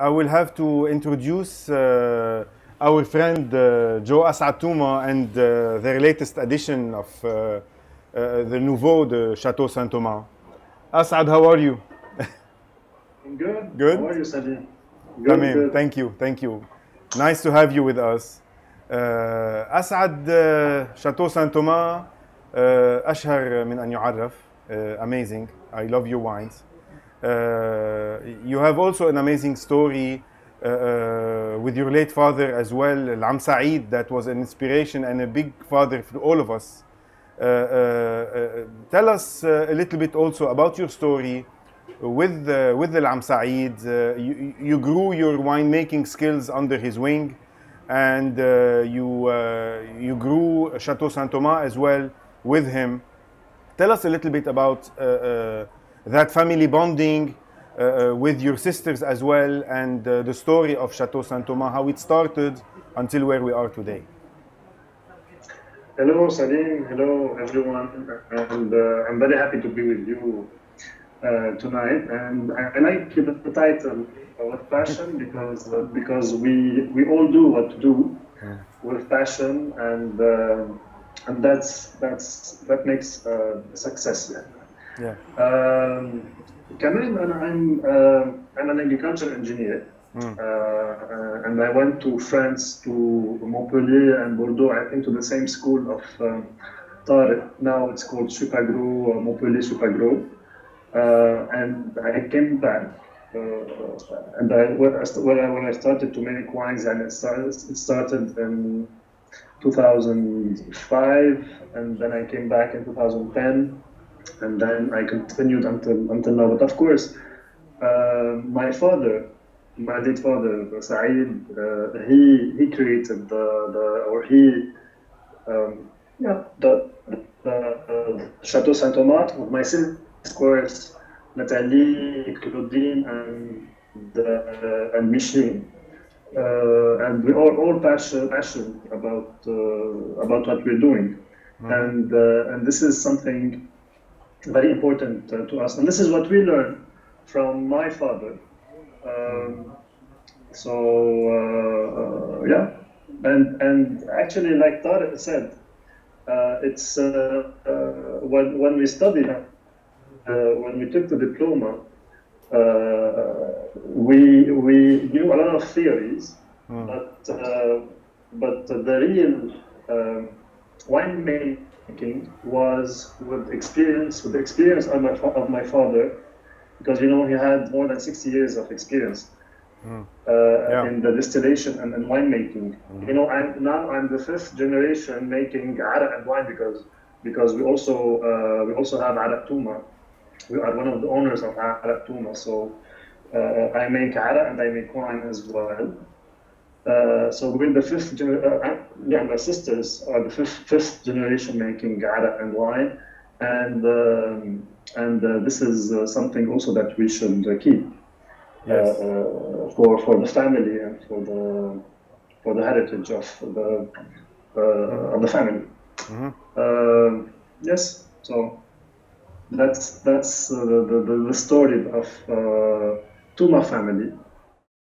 I will have to introduce uh, our friend uh, Joe Assaad Touma and uh, their latest edition of uh, uh, the Nouveau de Chateau Saint Thomas. Asad, how are you? I'm good. Good. How are you, Sajid? Good, good, Thank you. Thank you. Nice to have you with us. Uh, Asad, uh, Chateau Saint Thomas, أشهر من أن يعرف. Amazing. I love your wines you have also an amazing story uh, uh, with your late father as well Al-Am Saeed that was an inspiration and a big father for all of us uh, uh, uh, tell us uh, a little bit also about your story with uh, with Al-Am Saeed. Uh, you, you grew your winemaking skills under his wing, and uh, you uh, you grew Chateau Saint Thomas as well with him. Tell us a little bit about uh, uh, that family bonding uh, uh, with your sisters as well, and uh, the story of Chateau Saint Thomas, how it started until where we are today. Hello, Salim. Hello, everyone. And uh, I'm very happy to be with you uh, tonight. And I, I like the, the title with passion because uh, because we we all do what to do with passion, and uh, and that's that's that makes uh, success. Yeah. Yeah. Um, كمان I'm uh, I'm an agriculture engineer. Mm. Uh, and I went to France to Montpellier and Bordeaux. I think to the same school of um, Tarek. Now it's called SupAgro or Montpellier SupAgro. Uh, and I came back uh, and I when, I when, I started to make wines and it started, it started, in 2005 and then I came back in 2010 and then I continued until until now. But of course, uh, my father, my late father, Saeed, uh, he he created the the or he um, yeah the the uh, Chateau Saint Thomas with my sisters, of course, Nathalie, Claudine, and the, and Micheline. Uh, and we all all passion passion about uh, about what we're doing, and uh, and this is something very important uh, to us. And this is what we learned from my father. Um, so uh, uh, yeah, and and actually, like Tarek said, uh, it's uh, uh, when when we studied, uh, when we took the diploma, uh, we we knew a lot of theories, but uh, but the real um was with experience, with the experience of my, fa- of my father, because you know he had more than 60 years of experience uh, Yeah. in the distillation and, and winemaking. You know, I'm now I'm the fifth generation making Arak and wine because because we also uh, we also have Arak Touma. We are one of the owners of Arak Touma, so uh, I make Arak and I make wine as well. Uh, so we're the fifth gener- uh, yeah, my sisters are the fifth, fifth generation making Arak and wine, and um, and uh, this is uh, something also that we should uh, keep uh, Yes. uh, for for the family and for the for the heritage of the uh, of the family. Um yes, so that's that's uh, the, the the story of uh, Touma family.